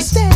Stay?